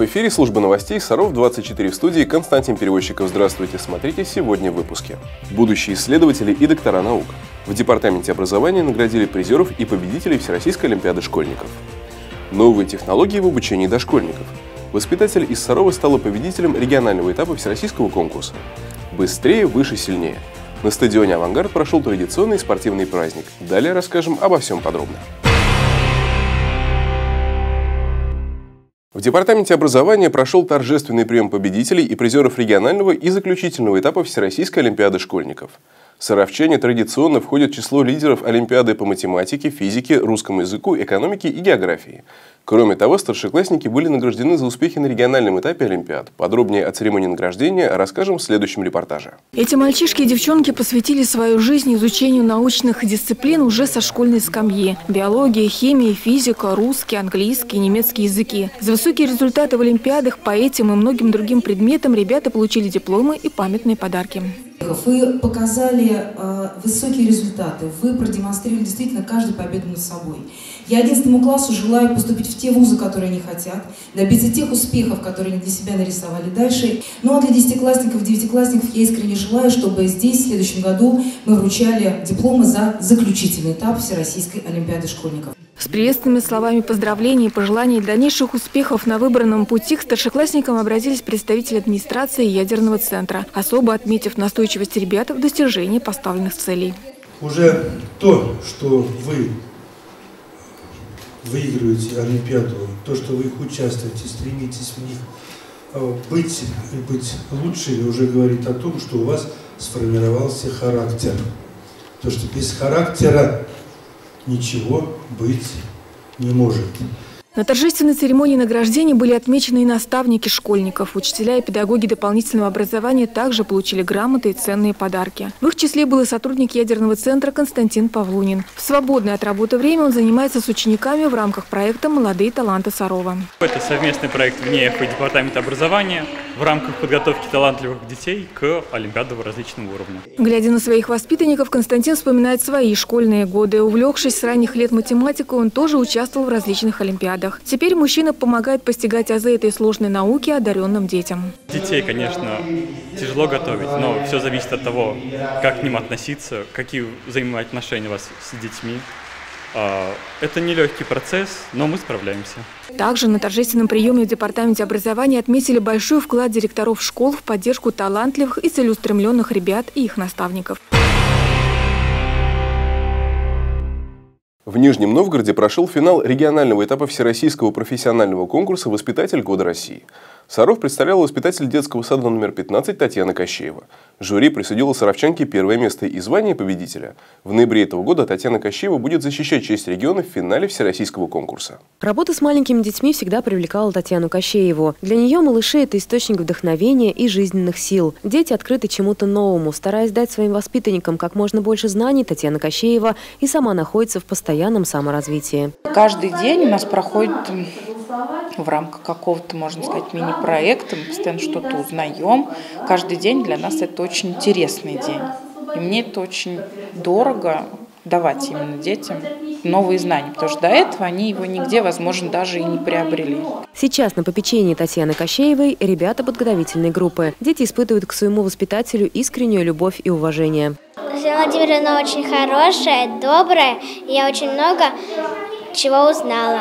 В эфире служба новостей Саров 24 в студии Константин Перевозчиков. Здравствуйте, смотрите сегодня в выпуске. Будущие исследователи и доктора наук. В Департаменте образования наградили призеров и победителей Всероссийской Олимпиады школьников. Новые технологии в обучении дошкольников. Воспитатель из Сарова стала победителем регионального этапа Всероссийского конкурса. Быстрее, выше, сильнее. На стадионе «Авангард» прошел традиционный спортивный праздник. Далее расскажем обо всем подробно. В Департаменте образования прошел торжественный прием победителей и призеров регионального и заключительного этапа Всероссийской Олимпиады школьников. Саровчане традиционно входят в число лидеров Олимпиады по математике, физике, русскому языку, экономике и географии. Кроме того, старшеклассники были награждены за успехи на региональном этапе Олимпиад. Подробнее о церемонии награждения расскажем в следующем репортаже. Эти мальчишки и девчонки посвятили свою жизнь изучению научных дисциплин уже со школьной скамьи. Биология, химия, физика, русский, английский, немецкий языки. За высокие результаты в Олимпиадах по этим и многим другим предметам ребята получили дипломы и памятные подарки. Вы показали э, высокие результаты, вы продемонстрировали действительно каждую победу над собой. Я 11 классу желаю поступить в те вузы, которые они хотят, добиться тех успехов, которые они для себя нарисовали дальше. Ну а для десятиклассников, девятиклассников я искренне желаю, чтобы здесь в следующем году мы вручали дипломы за заключительный этап Всероссийской Олимпиады школьников. С приветственными словами поздравлений и пожеланий дальнейших успехов на выбранном пути к старшеклассникам обратились представители администрации ядерного центра, особо отметив настойчивость ребят в достижении поставленных целей. Уже то, что вы выигрываете Олимпиаду, то, что вы их участвуете, стремитесь в них э, быть и быть лучшими, уже говорит о том, что у вас сформировался характер. То, что без характера ничего быть не может. На торжественной церемонии награждения были отмечены и наставники школьников. Учителя и педагоги дополнительного образования также получили грамоты и ценные подарки. В их числе был и сотрудник ядерного центра Константин Павлунин. В свободное от работы время он занимается с учениками в рамках проекта «Молодые таланты Сарова». Это совместный проект ВНЕФ и Департамента образования в рамках подготовки талантливых детей к Олимпиадам различного уровня. Глядя на своих воспитанников, Константин вспоминает свои школьные годы. Увлекшись с ранних лет математикой, он тоже участвовал в различных олимпиадах олимпиадах. Теперь мужчина помогает постигать азы этой сложной науки одаренным детям. Детей, конечно, тяжело готовить, но все зависит от того, как к ним относиться, какие взаимоотношения у вас с детьми. А, это нелегкий процесс, но мы справляемся. Также на торжественном приеме в Департаменте образования отметили большой вклад директоров школ в поддержку талантливых и целеустремленных ребят и их наставников. В Нижнем Новгороде прошел финал регионального этапа Всероссийского профессионального конкурса «Воспитатель года России». Саров представлял воспитатель детского сада номер 15 Татьяна Кощеева. Жюри присудило саровчанке первое место и звание победителя. В ноябре этого года Татьяна Кощеева будет защищать честь региона в финале всероссийского конкурса. Работа с маленькими детьми всегда привлекала Татьяну Кощееву. Для нее малыши – это источник вдохновения и жизненных сил. Дети открыты чему-то новому. Стараясь дать своим воспитанникам как можно больше знаний, Татьяна Кощеева и сама находится в постоянном саморазвитии. Каждый день у нас проходит в рамках какого-то, можно сказать, мини-проекта. Мы постоянно что-то узнаем. Каждый день для нас это очень интересный день. И мне это очень дорого давать именно детям новые знания, потому что до этого они его нигде, возможно, даже и не приобрели. Сейчас на попечении Татьяны Кощеевой ребята подготовительной группы. Дети испытывают к своему воспитателю искреннюю любовь и уважение. Татьяна Владимировна очень хорошая, добрая, и я очень много чего узнала.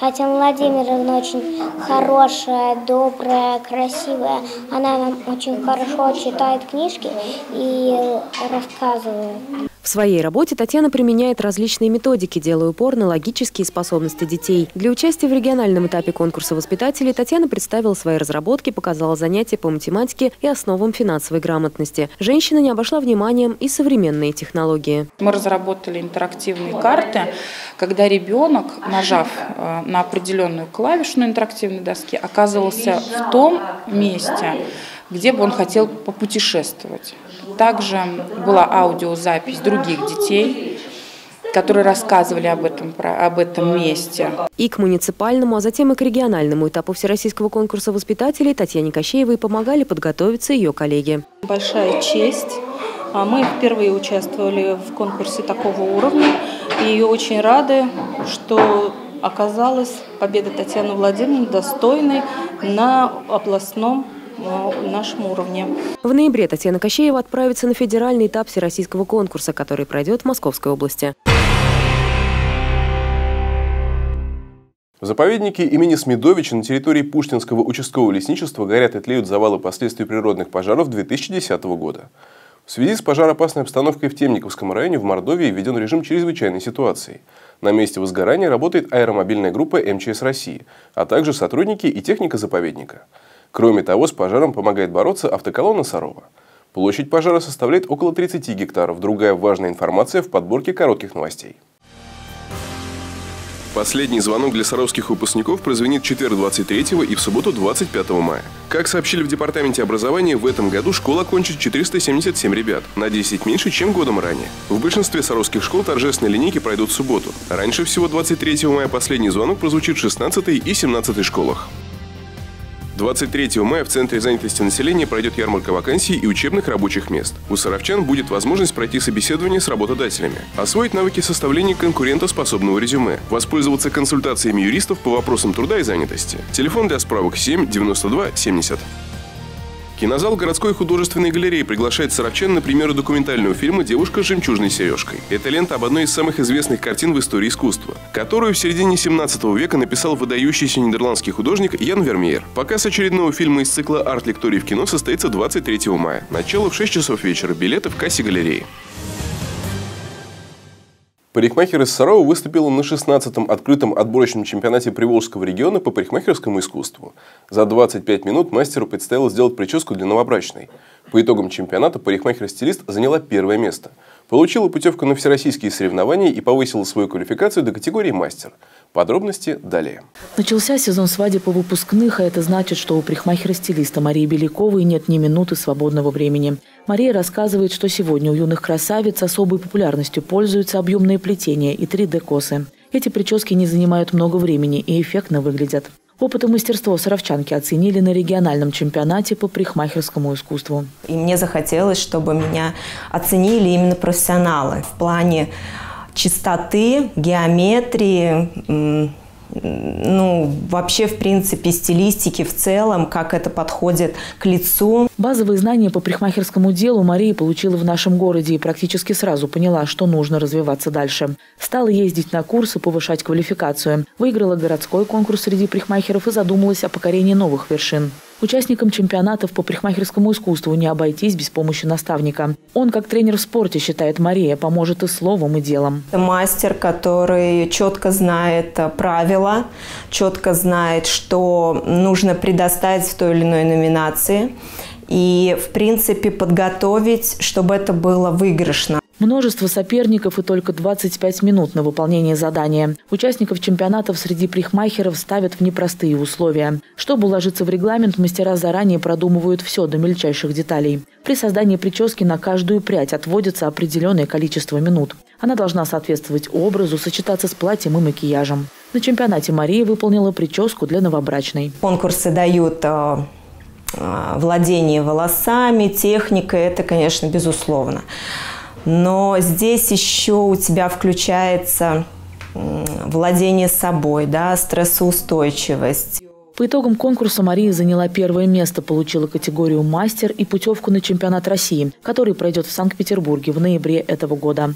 Татьяна Владимировна очень хорошая, добрая, красивая. Она нам очень хорошо читает книжки и рассказывает. В своей работе Татьяна применяет различные методики, делая упор на логические способности детей. Для участия в региональном этапе конкурса воспитателей Татьяна представила свои разработки, показала занятия по математике и основам финансовой грамотности. Женщина не обошла вниманием и современные технологии. Мы разработали интерактивные карты, когда ребенок, нажав э, на определенную клавишу на интерактивной доске, оказывался в том месте, где бы он хотел попутешествовать. Также была аудиозапись других детей, которые рассказывали об этом, об этом месте. И к муниципальному, а затем и к региональному этапу Всероссийского конкурса воспитателей Татьяне Кощеевой помогали подготовиться ее коллеги. Большая честь. А мы впервые участвовали в конкурсе такого уровня и очень рады, что оказалась победа Татьяны Владимировны достойной на областном нашем уровне. В ноябре Татьяна Кощеева отправится на федеральный этап всероссийского конкурса, который пройдет в Московской области. В заповеднике имени Смедовича на территории Пуштинского участкового лесничества горят и тлеют завалы последствий природных пожаров 2010 года. В связи с пожароопасной обстановкой в Темниковском районе в Мордовии введен режим чрезвычайной ситуации. На месте возгорания работает аэромобильная группа МЧС России, а также сотрудники и техника заповедника. Кроме того, с пожаром помогает бороться автоколонна Сарова. Площадь пожара составляет около 30 гектаров. Другая важная информация в подборке коротких новостей. Последний звонок для саровских выпускников прозвенит четверг 23 и в субботу 25 мая. Как сообщили в Департаменте образования, в этом году школа окончит 477 ребят, на 10 меньше, чем годом ранее. В большинстве саровских школ торжественные линейки пройдут в субботу. Раньше всего 23 мая последний звонок прозвучит в 16 и 17 школах. 23 мая в Центре занятости населения пройдет ярмарка вакансий и учебных рабочих мест. У саровчан будет возможность пройти собеседование с работодателями, освоить навыки составления конкурентоспособного резюме, воспользоваться консультациями юристов по вопросам труда и занятости. Телефон для справок 7 92 70. Кинозал городской художественной галереи приглашает саровчан на премьеру документального фильма «Девушка с жемчужной сережкой». Это лента об одной из самых известных картин в истории искусства, которую в середине 17 века написал выдающийся нидерландский художник Ян Вермеер. Показ очередного фильма из цикла «Арт-лекторий в кино» состоится 23 мая. Начало в 6 часов вечера. Билеты в кассе галереи. Парикмахер из Сарова выступила на 16-м открытом отборочном чемпионате Приволжского региона по парикмахерскому искусству. За 25 минут мастеру предстояло сделать прическу для новобрачной. По итогам чемпионата парикмахер-стилист заняла первое место. Получила путевку на всероссийские соревнования и повысила свою квалификацию до категории мастер. Подробности далее. Начался сезон свадеб по выпускных, а это значит, что у парикмахера-стилиста Марии Беляковой нет ни минуты свободного времени. Мария рассказывает, что сегодня у юных красавиц особой популярностью пользуются объемные плетения и 3D-косы. Эти прически не занимают много времени и эффектно выглядят. Опыт и мастерство саровчанки оценили на региональном чемпионате по парикмахерскому искусству. И мне захотелось, чтобы меня оценили именно профессионалы в плане чистоты, геометрии, ну, вообще, в принципе, стилистики в целом, как это подходит к лицу. Базовые знания по парикмахерскому делу Мария получила в нашем городе и практически сразу поняла, что нужно развиваться дальше. Стала ездить на курсы, повышать квалификацию. Выиграла городской конкурс среди парикмахеров и задумалась о покорении новых вершин. Участникам чемпионатов по парикмахерскому искусству не обойтись без помощи наставника. Он, как тренер в спорте, считает Мария, поможет и словом, и делом. Это мастер, который четко знает э, правила, четко знает, что нужно предоставить в той или иной номинации и, в принципе, подготовить, чтобы это было выигрышно. Множество соперников и только 25 минут на выполнение задания. Участников чемпионатов среди прихмахеров ставят в непростые условия. Чтобы уложиться в регламент, мастера заранее продумывают все до мельчайших деталей. При создании прически на каждую прядь отводится определенное количество минут. Она должна соответствовать образу, сочетаться с платьем и макияжем. На чемпионате Мария выполнила прическу для новобрачной. Конкурсы дают э, э, владение волосами, техника, это, конечно, безусловно но здесь еще у тебя включается владение собой, да, стрессоустойчивость. По итогам конкурса Мария заняла первое место, получила категорию «Мастер» и путевку на чемпионат России, который пройдет в Санкт-Петербурге в ноябре этого года.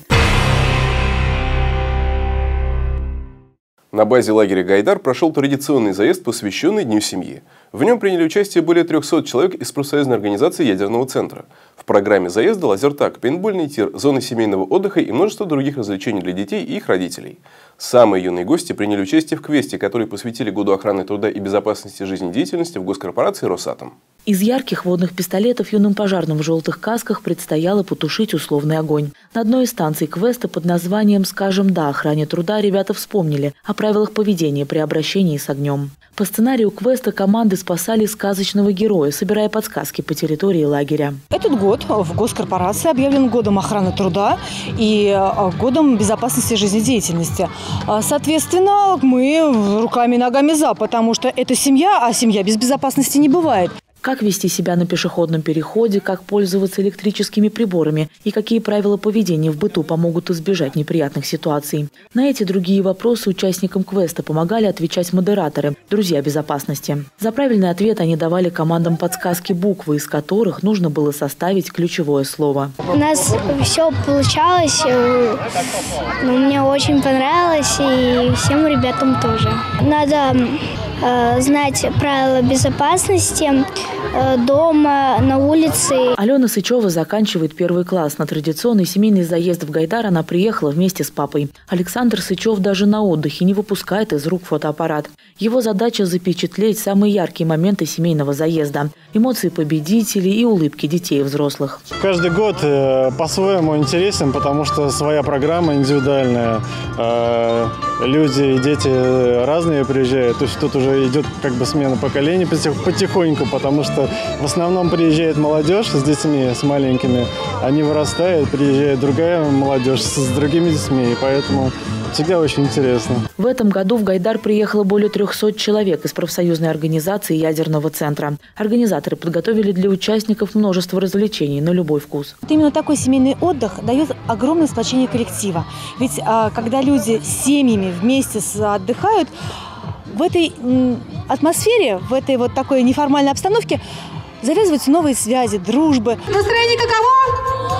На базе лагеря «Гайдар» прошел традиционный заезд, посвященный Дню семьи. В нем приняли участие более 300 человек из профсоюзной организации ядерного центра. Программе заезда лазертак, пейнтбольный тир, зоны семейного отдыха и множество других развлечений для детей и их родителей. Самые юные гости приняли участие в квесте, который посвятили Году охраны труда и безопасности жизнедеятельности в госкорпорации «Росатом». Из ярких водных пистолетов юным пожарным в желтых касках предстояло потушить условный огонь. На одной из станций квеста под названием «Скажем да охране труда» ребята вспомнили о правилах поведения при обращении с огнем. По сценарию квеста команды спасали сказочного героя, собирая подсказки по территории лагеря. Этот год в госкорпорации объявлен годом охраны труда и э, годом безопасности жизнедеятельности. А, соответственно, мы руками и ногами за, потому что это семья, а семья без безопасности не бывает. Как вести себя на пешеходном переходе, как пользоваться электрическими приборами и какие правила поведения в быту помогут избежать неприятных ситуаций. На эти другие вопросы участникам квеста помогали отвечать модераторы, друзья безопасности. За правильный ответ они давали командам подсказки буквы, из которых нужно было составить ключевое слово. У нас все получалось, э, но мне очень понравилось, и всем ребятам тоже. Надо знать правила безопасности э, дома, на улице. Алена Сычева заканчивает первый класс. На традиционный семейный заезд в Гайдар она приехала вместе с папой. Александр Сычев даже на отдыхе не выпускает из рук фотоаппарат. Его задача запечатлеть самые яркие моменты семейного заезда. Эмоции победителей и улыбки детей и взрослых. Каждый год э, по-своему интересен, потому что своя программа индивидуальная. Э, люди и дети разные приезжают. То есть тут уже идет как бы смена поколений потихоньку, потому что в основном приезжает молодежь с детьми, с маленькими. Они вырастают, приезжает другая молодежь с другими детьми. И поэтому всегда очень интересно. В этом году в Гайдар приехало более 300 человек из профсоюзной организации ядерного центра. Организаторы подготовили для участников множество развлечений на любой вкус. Вот именно такой семейный отдых дает огромное сплочение коллектива. Ведь а, когда люди с семьями вместе отдыхают, в этой атмосфере, в этой вот такой неформальной обстановке завязываются новые связи, дружбы. Настроение каково?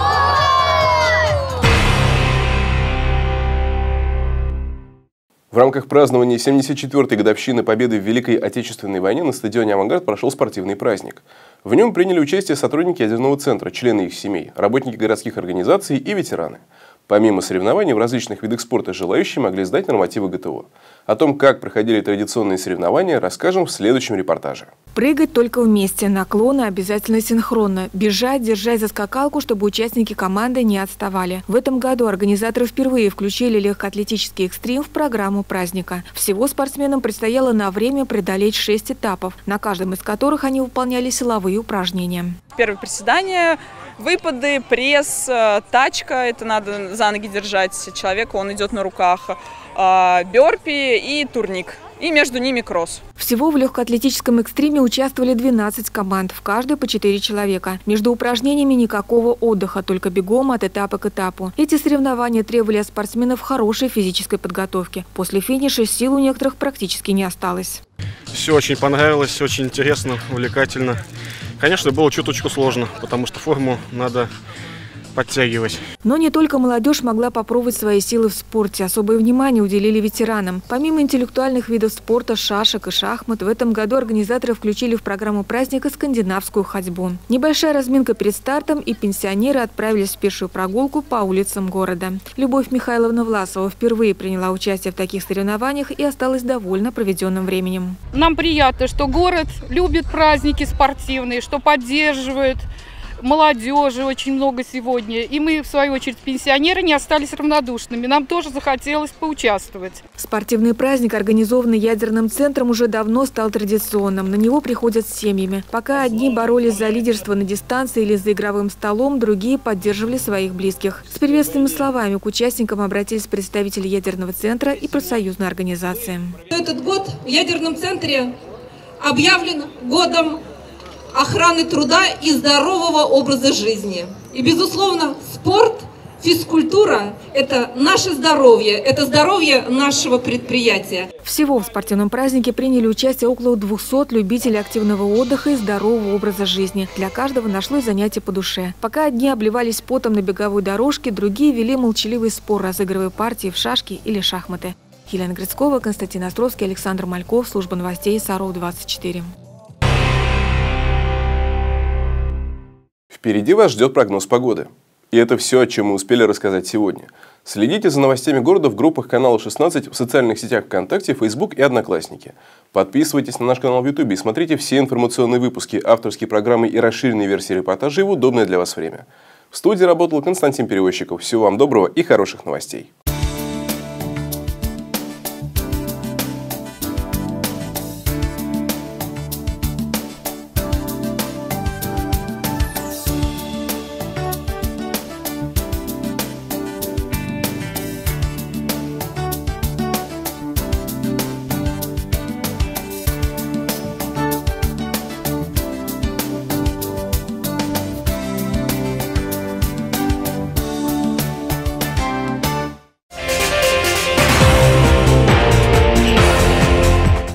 В рамках празднования 74-й годовщины победы в Великой Отечественной войне на стадионе «Авангард» прошел спортивный праздник. В нем приняли участие сотрудники ядерного центра, члены их семей, работники городских организаций и ветераны. Помимо соревнований в различных видах спорта желающие могли сдать нормативы ГТО. О том, как проходили традиционные соревнования, расскажем в следующем репортаже. Прыгать только вместе, наклоны обязательно синхронно. Бежать, держать за скакалку, чтобы участники команды не отставали. В этом году организаторы впервые включили легкоатлетический экстрим в программу праздника. Всего спортсменам предстояло на время преодолеть шесть этапов, на каждом из которых они выполняли силовые упражнения. Первое приседание выпады, пресс, э, тачка, это надо за ноги держать человека, он идет на руках, э, бёрпи и турник. И между ними кросс. Всего в легкоатлетическом экстриме участвовали 12 команд, в каждой по 4 человека. Между упражнениями никакого отдыха, только бегом от этапа к этапу. Эти соревнования требовали от спортсменов хорошей физической подготовки. После финиша сил у некоторых практически не осталось. Все очень понравилось, все очень интересно, увлекательно. Конечно, было чуточку сложно, потому что форму надо подтягивать. Но не только молодежь могла попробовать свои силы в спорте. Особое внимание уделили ветеранам. Помимо интеллектуальных видов спорта, шашек и шахмат, в этом году организаторы включили в программу праздника скандинавскую ходьбу. Небольшая разминка перед стартом, и пенсионеры отправились в пешую прогулку по улицам города. Любовь Михайловна Власова впервые приняла участие в таких соревнованиях и осталась довольна проведенным временем. Нам приятно, что город любит праздники спортивные, что поддерживает молодежи очень много сегодня. И мы, в свою очередь, пенсионеры, не остались равнодушными. Нам тоже захотелось поучаствовать. Спортивный праздник, организованный ядерным центром, уже давно стал традиционным. На него приходят с семьями. Пока одни боролись за лидерство на дистанции или за игровым столом, другие поддерживали своих близких. С приветственными словами к участникам обратились представители ядерного центра и профсоюзной организации. Этот год в ядерном центре объявлен годом охраны труда и здорового образа жизни. И, безусловно, спорт, физкультура – это наше здоровье, это здоровье нашего предприятия. Всего в спортивном празднике приняли участие около 200 любителей активного отдыха и здорового образа жизни. Для каждого нашлось занятие по душе. Пока одни обливались потом на беговой дорожке, другие вели молчаливый спор, разыгрывая партии в шашки или шахматы. Елена Грицкова, Константин Островский, Александр Мальков, служба новостей Саров 24. Впереди вас ждет прогноз погоды. И это все, о чем мы успели рассказать сегодня. Следите за новостями города в группах канала 16 в социальных сетях ВКонтакте, Facebook и Одноклассники. Подписывайтесь на наш канал в YouTube и смотрите все информационные выпуски, авторские программы и расширенные версии репортажей в удобное для вас время. В студии работал Константин Перевозчиков. Всего вам доброго и хороших новостей.